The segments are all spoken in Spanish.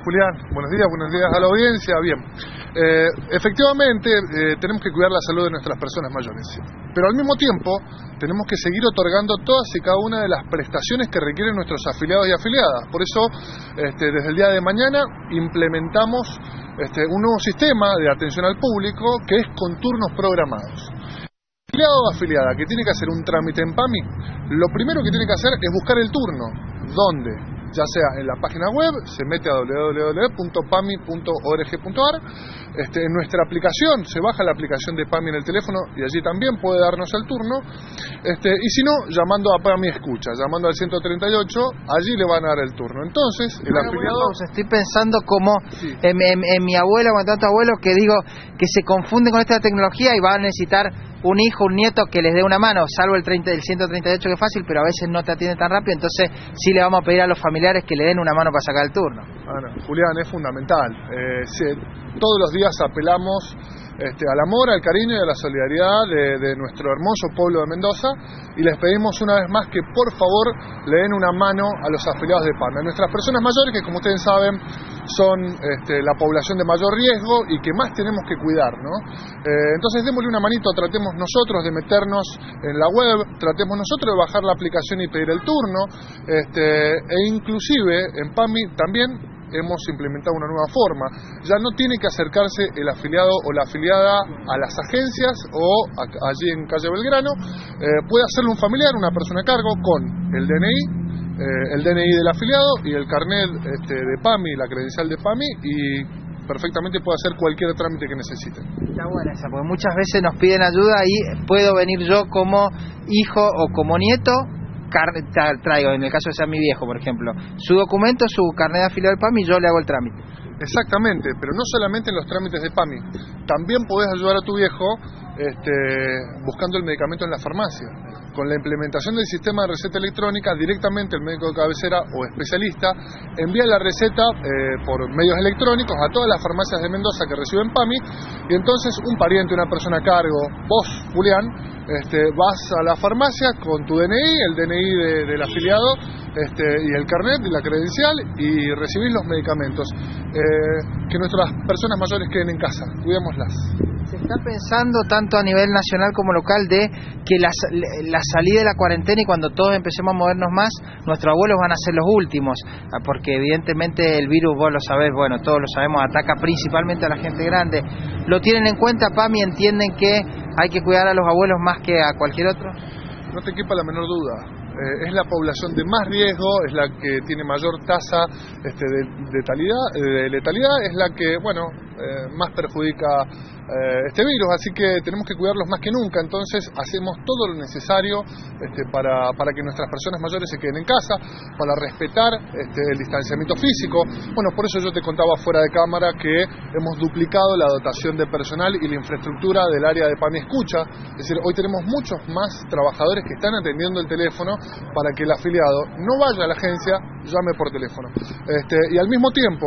Julián, buenos días, buenos días a la audiencia. Bien, eh, efectivamente eh, tenemos que cuidar la salud de nuestras personas mayores, pero al mismo tiempo tenemos que seguir otorgando todas y cada una de las prestaciones que requieren nuestros afiliados y afiliadas. Por eso, este, desde el día de mañana implementamos este, un nuevo sistema de atención al público que es con turnos programados. Afiliado o afiliada que tiene que hacer un trámite en PAMI, lo primero que tiene que hacer es buscar el turno. ¿Dónde? Ya sea en la página web, se mete a www.pami.org.ar, este, en nuestra aplicación, se baja la aplicación de PAMI en el teléfono y allí también puede darnos el turno, este, y si no, llamando a PAMI Escucha, llamando al 138, allí le van a dar el turno. Entonces, el afiliado... estoy pensando como en, mi abuelo o en tanto abuelo que digo que se confunde con esta tecnología y va a necesitar un hijo, un nieto que les dé una mano, salvo el, 30, el 138 que es fácil, pero a veces no te atiende tan rápido, entonces sí le vamos a pedir a los familiares que le den una mano para sacar el turno. Bueno, Julián, es fundamental. Eh, todos los días apelamos este, al amor, al cariño y a la solidaridad de, nuestro hermoso pueblo de Mendoza y les pedimos una vez más que por favor le den una mano a los afiliados de PAN, a nuestras personas mayores que como ustedes saben son este, la población de mayor riesgo y que más tenemos que cuidar. ¿no? Eh, entonces démosle una manito, tratemos nosotros de meternos en la web, tratemos nosotros de bajar la aplicación y pedir el turno este, e inclusive en PAMI también hemos implementado una nueva forma. Ya no tiene que acercarse el afiliado o la afiliada a las agencias o allí en calle Belgrano, eh, puede hacerlo un familiar, una persona a cargo con el DNI, eh, el DNI del afiliado y el carnet este, de PAMI, la credencial de PAMI y perfectamente puede hacer cualquier trámite que necesite. Está buena esa, porque muchas veces nos piden ayuda y puedo venir yo como hijo o como nieto traigo, en el caso de ser mi viejo, por ejemplo, su documento, su carnet de afiliado del PAMI yo le hago el trámite. Exactamente, pero no solamente en los trámites de PAMI, también podés ayudar a tu viejo este, buscando el medicamento en la farmacia. Con la implementación del sistema de receta electrónica, directamente el médico de cabecera o especialista envía la receta eh, por medios electrónicos a todas las farmacias de Mendoza que reciben PAMI y entonces un pariente, una persona a cargo, vos, Julián, este, vas a la farmacia con tu DNI, el DNI del afiliado este, y el carnet y la credencial y recibís los medicamentos. Eh, que nuestras personas mayores queden en casa, cuidémoslas. Se está pensando tanto a nivel nacional como local de que la, la, salida de la cuarentena y cuando todos empecemos a movernos más, nuestros abuelos van a ser los últimos, ah, porque evidentemente el virus, vos lo sabés, bueno, todos lo sabemos, ataca principalmente a la gente grande. ¿Lo tienen en cuenta, PAMI? ¿Entienden que hay que cuidar a los abuelos más que a cualquier otro? No te quepa la menor duda. Eh, es la población de más riesgo, es la que tiene mayor tasa este, de, de, letalidad, es la que, bueno, eh, más perjudica eh, este virus, así que tenemos que cuidarlos más que nunca, entonces hacemos todo lo necesario este, para, para, que nuestras personas mayores se queden en casa, para respetar este, el distanciamiento físico. Bueno, por eso yo te contaba fuera de cámara que hemos duplicado la dotación de personal y la infraestructura del área de PAMI Escucha, es decir, hoy tenemos muchos más trabajadores que están atendiendo el teléfono para que el afiliado no vaya a la agencia, llame por teléfono. Este, y al mismo tiempo,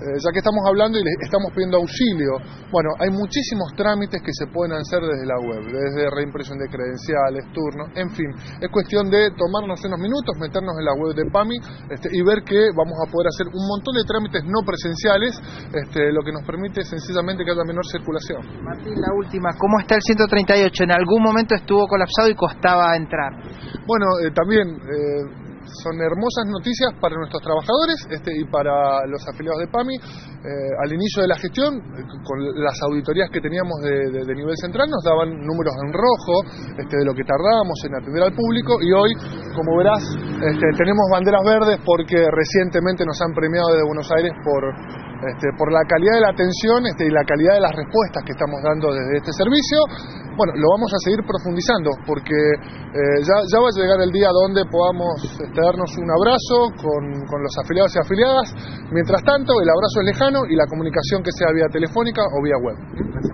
eh, ya que estamos hablando y le estamos pidiendo auxilio, bueno, hay muchísimos trámites que se pueden hacer desde la web, desde reimpresión de credenciales, turnos, en fin, es cuestión de tomarnos unos minutos, meternos en la web de PAMI este, y ver que vamos a poder hacer un montón de trámites no presenciales, este, lo que nos permite sencillamente que haya menor circulación. Martín, la última, ¿cómo está el 138? ¿En algún momento estuvo colapsado y costaba entrar? Bueno, eh, también... Eh, son hermosas noticias para nuestros trabajadores este, y para los afiliados de PAMI. Eh, al inicio de la gestión, eh, con las auditorías que teníamos de, nivel central, nos daban números en rojo este, de lo que tardábamos en atender al público y hoy, como verás, este, tenemos banderas verdes porque recientemente nos han premiado desde Buenos Aires por este, por la calidad de la atención este, y la calidad de las respuestas que estamos dando desde este servicio. Bueno, lo vamos a seguir profundizando porque eh, ya, va a llegar el día donde podamos este, darnos un abrazo con, con los afiliados y afiliadas. Mientras tanto, el abrazo es lejano y la comunicación que sea vía telefónica o vía web.